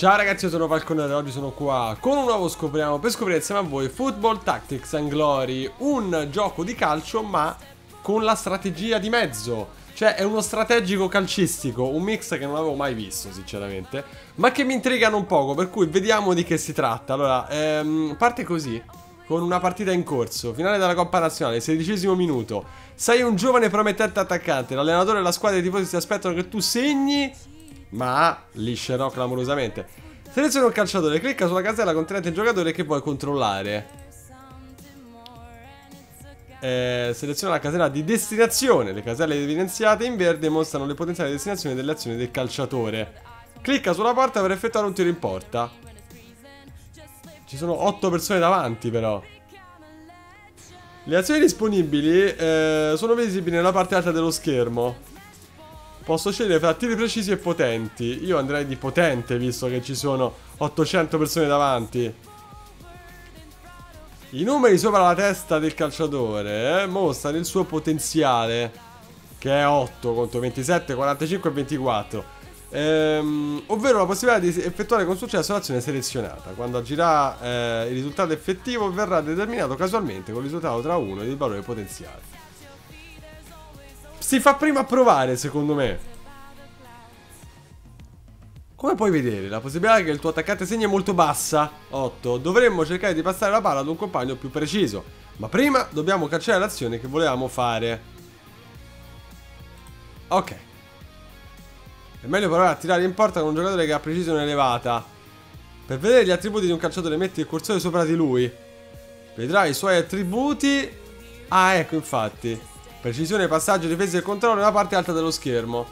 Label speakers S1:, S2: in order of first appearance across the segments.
S1: Ciao ragazzi, io sono Falconero e oggi sono qua con un nuovo scopriamo per scoprire insieme a voi Football Tactics and Glory, un gioco di calcio ma con la strategia di mezzo. Cioè è uno strategico calcistico, un mix che non avevo mai visto sinceramente, ma che mi intrigano un poco, per cui vediamo di che si tratta. Allora, ehm, parte così, con una partita in corso, finale della Coppa Nazionale, sedicesimo minuto. Sei un giovane promettente attaccante, l'allenatore e la squadra di tifosi si aspettano che tu segni ma liscerò clamorosamente. Seleziona un calciatore, clicca sulla casella contenente il giocatore che vuoi controllare. Eh, seleziona la casella di destinazione. Le caselle evidenziate in verde mostrano le potenziali destinazioni delle azioni del calciatore. Clicca sulla porta per effettuare un tiro in porta. Ci sono 8 persone davanti però. Le azioni disponibili eh, sono visibili nella parte alta dello schermo. Posso scegliere fra tiri precisi e potenti. Io andrei di potente, visto che ci sono 800 persone davanti. I numeri sopra la testa del calciatore eh, mostrano il suo potenziale, che è 8 contro 27, 45 e 24. Ehm, ovvero la possibilità di effettuare con successo l'azione selezionata. Quando agirà eh, il risultato effettivo verrà determinato casualmente con il risultato tra 1 ed il valore potenziale. Si fa prima provare, secondo me. Come puoi vedere, la possibilità che il tuo attaccante segni è molto bassa, 8. Dovremmo cercare di passare la palla ad un compagno più preciso. Ma prima dobbiamo cacciare l'azione che volevamo fare. Ok. È meglio provare a tirare in porta con un giocatore che ha precisione elevata. Per vedere gli attributi di un calciatore metti il cursore sopra di lui. Vedrai i suoi attributi. Ah, ecco, infatti. Precisione, passaggio, difesa e controllo nella parte alta dello schermo.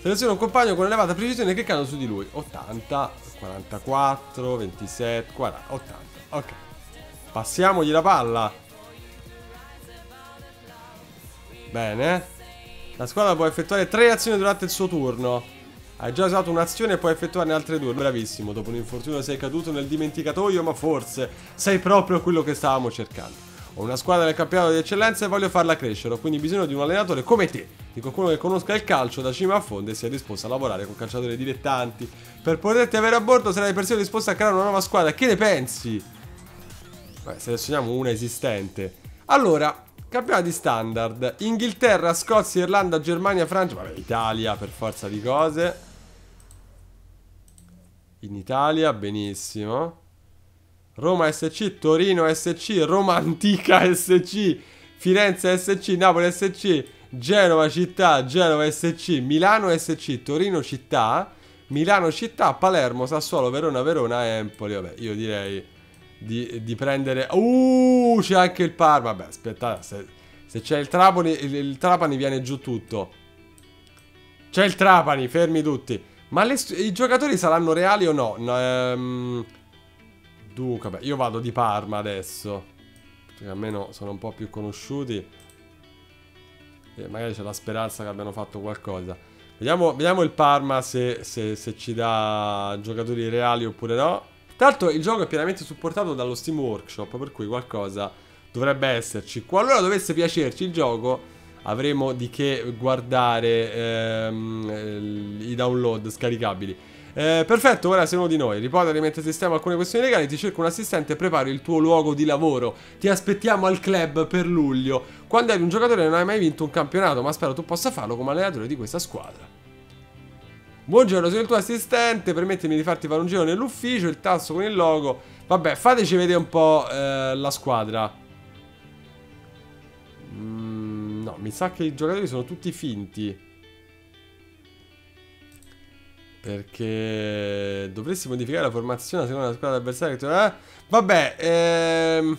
S1: Seleziona un compagno con elevata precisione cliccando su di lui. 80, 44, 27, 40, 80. Ok. Passiamogli la palla. Bene. La squadra può effettuare tre azioni durante il suo turno. Hai già usato un'azione e puoi effettuarne altre due. Bravissimo, dopo un infortunio sei caduto nel dimenticatoio, ma forse sei proprio quello che stavamo cercando. Ho una squadra del campionato di eccellenza e voglio farla crescere. Ho quindi bisogno di un allenatore come te, di qualcuno che conosca il calcio da cima a fondo e sia disposto a lavorare con calciatori dilettanti. Per poterti avere a bordo sarai persino disposto a creare una nuova squadra. Che ne pensi? Beh, selezioniamo una esistente. Allora, campionati standard. Inghilterra, Scozia, Irlanda, Germania, Francia. Vabbè, Italia per forza di cose. In Italia, benissimo. Roma SC, Torino SC, Roma Antica SC, Firenze SC, Napoli SC, Genova Città, Genova SC, Milano SC, Torino Città, Milano Città, Palermo, Sassuolo, Verona, Verona, Empoli. Vabbè, io direi di, di prendere... Uh, c'è anche il Parma. Vabbè, aspettate, se, se c'è il Trapani, il, il, Trapani viene giù tutto. C'è il Trapani, fermi tutti. Ma le, i giocatori saranno reali o no? no ehm... Dunque, beh, io vado di Parma adesso. Perché almeno sono un po' più conosciuti. E magari c'è la speranza che abbiano fatto qualcosa. Vediamo, vediamo il Parma se, se, se, ci dà giocatori reali oppure no. Tra l'altro il gioco è pienamente supportato dallo Steam Workshop, per cui qualcosa dovrebbe esserci. Qualora dovesse piacerci il gioco, avremo di che guardare ehm, i download scaricabili. Eh, perfetto, ora sei uno di noi. Riportati mentre sistema alcune questioni legali, ti cerco un assistente e prepari il tuo luogo di lavoro. Ti aspettiamo al club per luglio. Quando eri un giocatore non hai mai vinto un campionato, ma spero tu possa farlo come allenatore di questa squadra. Buongiorno, sono il tuo assistente, permettimi di farti fare un giro nell'ufficio, il tasto con il logo. Vabbè, fateci vedere un po' eh, la squadra. Mm, no, mi sa che i giocatori sono tutti finti. Perché dovresti modificare la formazione secondo la squadra avversaria. Eh? Vabbè, ehm,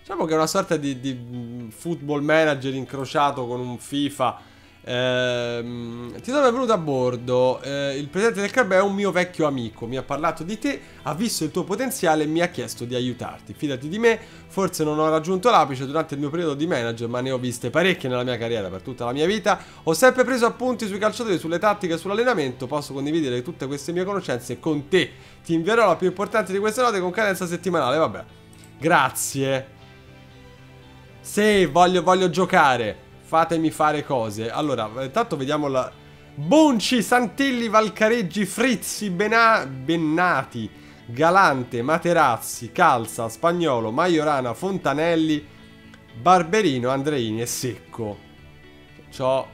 S1: diciamo che è una sorta di, di football manager incrociato con un FIFA Ehm, ti sono venuto a bordo. Eh, il presidente del club è un mio vecchio amico. Mi ha parlato di te, ha visto il tuo potenziale e mi ha chiesto di aiutarti. Fidati di me, forse non ho raggiunto l'apice durante il mio periodo di manager, ma ne ho viste parecchie nella mia carriera per tutta la mia vita. Ho sempre preso appunti sui calciatori, sulle tattiche e sull'allenamento. Posso condividere tutte queste mie conoscenze con te. Ti invierò la più importante di queste note con cadenza settimanale. Vabbè, grazie. Sì, voglio, voglio giocare. Fatemi fare cose. Allora, intanto vediamo la, Bonci, Santilli, Valcareggi, Frizzi, Bena Bennati, Galante, Materazzi, Calza, Spagnolo, Maiorana, Fontanelli, Barberino, Andreini e Secco. C'ho...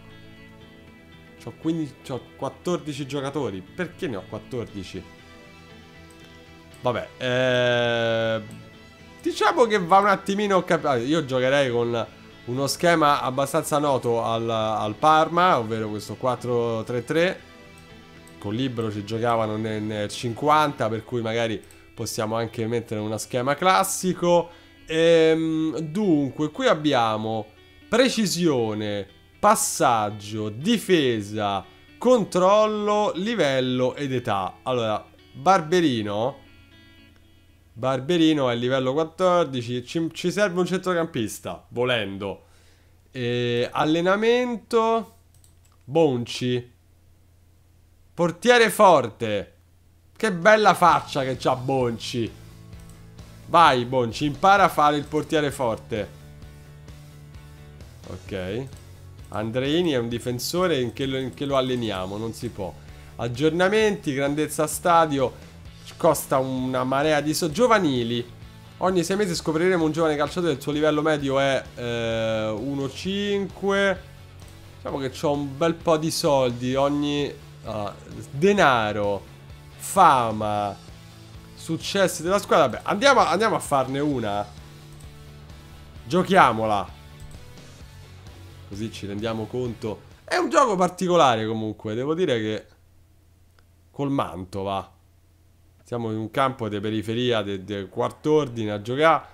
S1: C'ho 15... C'ho 14 giocatori. Perché ne ho 14? Vabbè, eh... Diciamo che va un attimino... Io giocherei con uno schema abbastanza noto al, al Parma, ovvero questo 4-3-3. Con Libero ci giocavano nel, nel 50, per cui magari possiamo anche mettere uno schema classico. Ehm, dunque, qui abbiamo precisione, passaggio, difesa, controllo, livello ed età. Allora, Barberino Barberino è livello 14. Ci, ci serve un centrocampista, volendo. E, allenamento. Bonci. Portiere forte. Che bella faccia che c'ha Bonci. Vai Bonci, impara a fare il portiere forte. Ok. Andreini è un difensore in che lo, in che lo alleniamo, non si può. Aggiornamenti, grandezza stadio costa una marea di so giovanili. Ogni sei mesi scopriremo un giovane calciatore, il suo livello medio è eh, 1,5. Diciamo che ho un bel po' di soldi, ogni uh, denaro, fama, successi della squadra. Vabbè, andiamo, andiamo a farne una. Giochiamola. Così ci rendiamo conto. È un gioco particolare comunque, devo dire che col manto va. Siamo in un campo di periferia del de quarto ordine a giocare.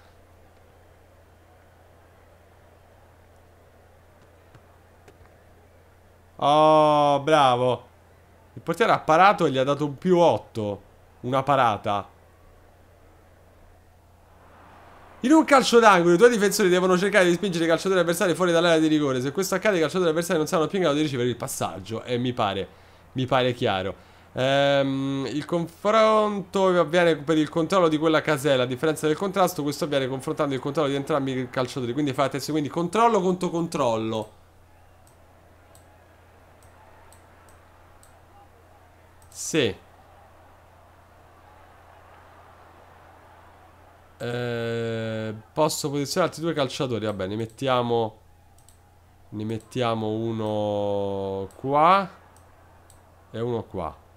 S1: Oh, bravo. Il portiere ha parato e gli ha dato un più 8. Una parata. In un calcio d'angolo i due difensori devono cercare di spingere i calciatori avversari fuori dall'area di rigore. Se questo accade i calciatori avversari non saranno più in grado di ricevere il passaggio. E mi pare, mi pare chiaro. Ehm, il confronto avviene per il controllo di quella casella. A differenza del contrasto, questo avviene confrontando il controllo di entrambi i calciatori. Quindi fate attenzione. Quindi controllo contro controllo. Sì. Eh, posso posizionare altri due calciatori. Vabbè, ne mettiamo. Ne mettiamo uno qua. E uno qua.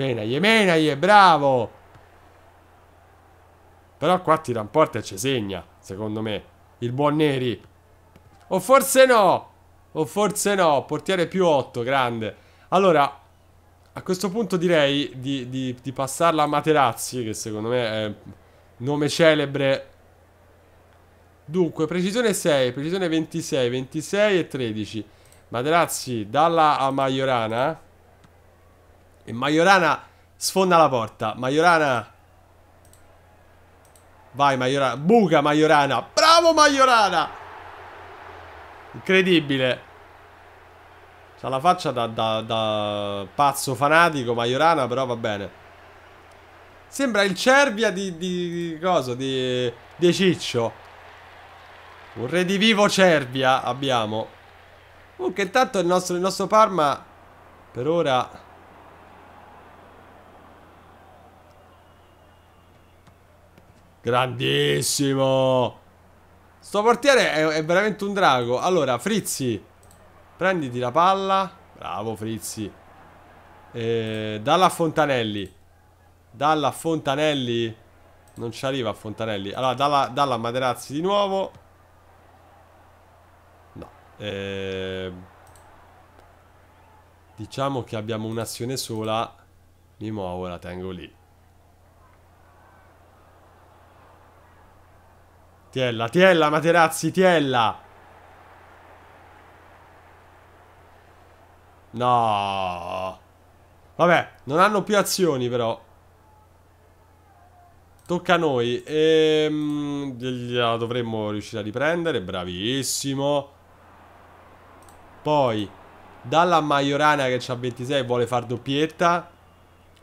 S1: Menaglie, Menaglie, bravo! Però qua tira in porta e ci segna, secondo me. Il buon Neri. O forse no! O forse no, portiere più 8, grande. Allora, a questo punto direi di, di, di passarla a Materazzi, che secondo me è nome celebre. Dunque, precisione 6, precisione 26, 26 e 13. Materazzi, dalla a Majorana. E Majorana sfonda la porta. Majorana. Vai Majorana. Buca Majorana. Bravo Majorana. Incredibile. C'ha la faccia da, da, da, pazzo fanatico Majorana, però va bene. Sembra il Cervia di, di, di cosa? Di, di Ciccio. Un redivivo Cervia abbiamo. Comunque intanto il nostro, il nostro Parma per ora Grandissimo. Sto portiere è, è, veramente un drago. Allora, Frizzi. Prenditi la palla. Bravo, Frizzi. Eh, dalla Fontanelli. Dalla Fontanelli. Non ci arriva a Fontanelli. Allora, dalla, dalla Materazzi di nuovo. No. Eh, diciamo che abbiamo un'azione sola. Mi muovo, la tengo lì. Tiella, Tiella, Materazzi, Tiella. No. Vabbè, non hanno più azioni però. Tocca a noi. Ehm, la dovremmo riuscire a riprendere. Bravissimo. Poi, dalla Maiorana che ha 26 vuole far doppietta.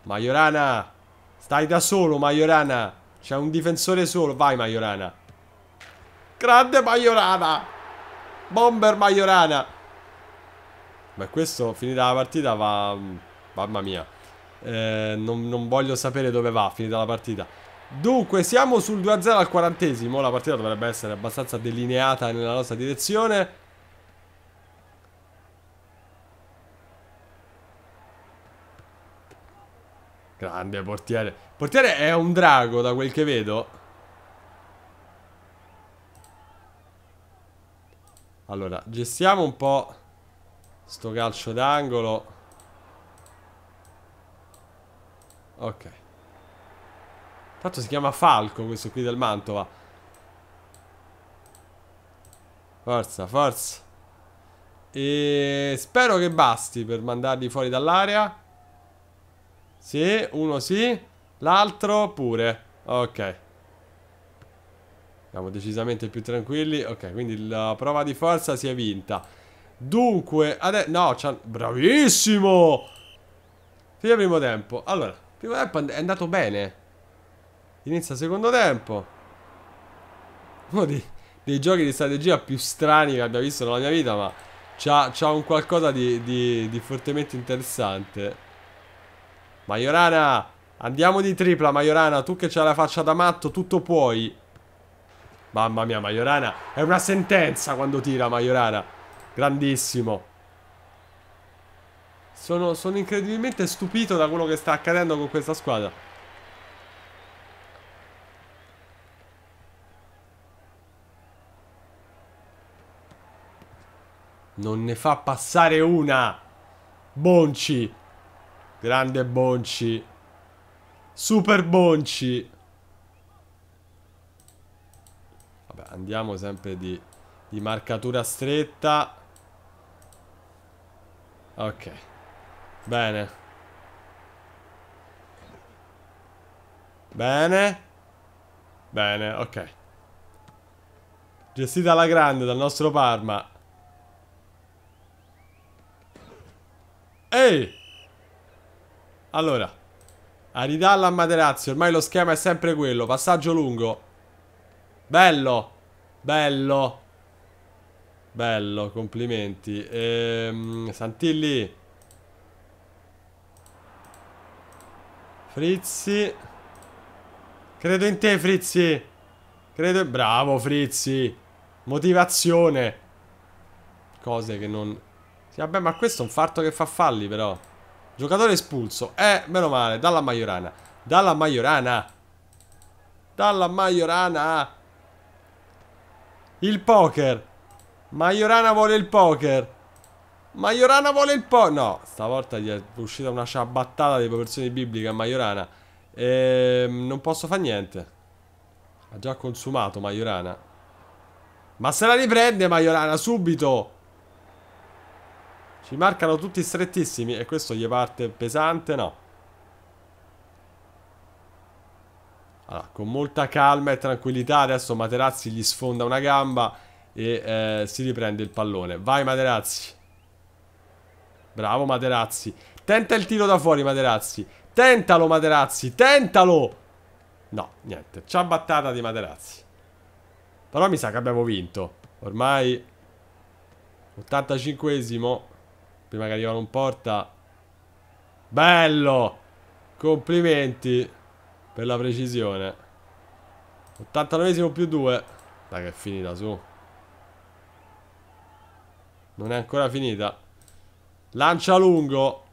S1: Maiorana, stai da solo, Maiorana. C'è un difensore solo. Vai, Maiorana. Grande Majorana. Bomber Majorana. Ma questo, finita la partita, va... Mamma mia. Eh, non, non, voglio sapere dove va, finita la partita. Dunque, siamo sul 2-0 al quarantesimo. La partita dovrebbe essere abbastanza delineata nella nostra direzione. Grande portiere. portiere è un drago, da quel che vedo. Allora, gestiamo un po' sto calcio d'angolo. Ok. Tanto si chiama Falco questo qui del Mantova. Forza, forza. E spero che basti per mandarli fuori dall'area. Sì, uno sì. L'altro pure. Ok. Siamo decisamente più tranquilli. Ok, quindi la prova di forza si è vinta. Dunque, adesso... No, bravissimo! Fine primo tempo. Allora, primo tempo è andato bene. Inizia secondo tempo. Uno dei, dei, giochi di strategia più strani che abbia visto nella mia vita, ma c'ha, un qualcosa di, di, di fortemente interessante. Majorana, andiamo di tripla, Majorana. Tu che c'hai la faccia da matto, tutto puoi. Mamma mia, Majorana. È una sentenza quando tira, Majorana. Grandissimo. Sono, sono incredibilmente stupito da quello che sta accadendo con questa squadra. Non ne fa passare una. Bonci. Grande Bonci. Super Bonci. Vabbè, andiamo sempre di, di marcatura stretta. Ok. Bene. Bene. Bene, ok. Gestita alla grande dal nostro Parma. Ehi! Allora. Aridalla a Materazzi. Ormai lo schema è sempre quello. Passaggio lungo. Bello. Bello. Bello, complimenti. Ehm, Santilli. Frizzi. Credo in te, Frizzi. Credo... Bravo, Frizzi. Motivazione. Cose che non... Sì, vabbè, ma questo è un farto che fa falli, però. Giocatore espulso. Eh, meno male. Dalla Majorana. Dalla Majorana. Dalla Majorana. Il poker. Majorana vuole il poker. Majorana vuole il poker. No, stavolta gli è uscita una ciabattata di proporzioni bibliche a Majorana. Ehm, non posso fare niente. Ha già consumato Majorana. Ma se la riprende Majorana subito. Ci marcano tutti strettissimi e questo gli parte pesante, no. Allora, con molta calma e tranquillità adesso Materazzi gli sfonda una gamba e eh, si riprende il pallone. Vai Materazzi. Bravo Materazzi. Tenta il tiro da fuori Materazzi. Tentalo Materazzi, tentalo! No, niente, ciabattata di Materazzi. Però mi sa che abbiamo vinto. Ormai 85esimo. Prima che arrivano in porta. Bello! Complimenti per la precisione. 89esimo più 2. Dai che è finita su. Non è ancora finita. Lancia lungo.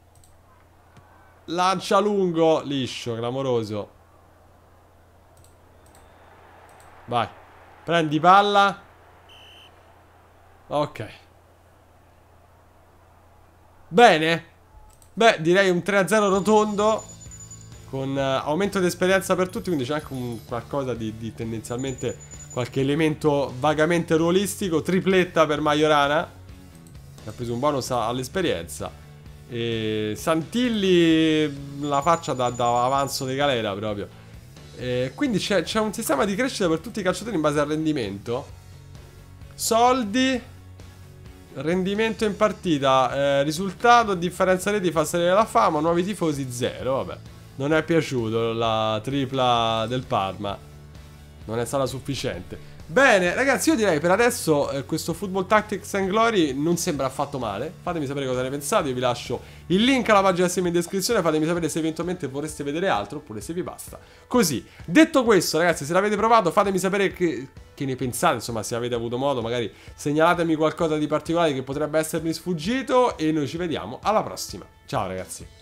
S1: Lancia lungo. Liscio, clamoroso. Vai. Prendi palla. Ok. Bene. Beh, direi un 3-0 rotondo. Con uh, aumento di esperienza per tutti. Quindi c'è anche un qualcosa di, di, tendenzialmente qualche elemento vagamente ruolistico. Tripletta per Majorana. Che ha preso un bonus all'esperienza. E Santilli la faccia da, da avanzo di galera proprio. E quindi c'è un sistema di crescita per tutti i calciatori in base al rendimento. Soldi Rendimento in partita, eh, risultato, differenza reti fa salire la fama, nuovi tifosi 0, vabbè. Non è piaciuto la tripla del Parma. Non è stata sufficiente. Bene, ragazzi, io direi per adesso eh, questo Football Tactics and Glory non sembra affatto male. Fatemi sapere cosa ne pensate. Io vi lascio il link alla pagina sim in descrizione. Fatemi sapere se eventualmente vorreste vedere altro oppure se vi basta. Così, detto questo, ragazzi, se l'avete provato, fatemi sapere che, che ne pensate. Insomma, se avete avuto modo, magari segnalatemi qualcosa di particolare che potrebbe essermi sfuggito. E noi ci vediamo alla prossima. Ciao, ragazzi.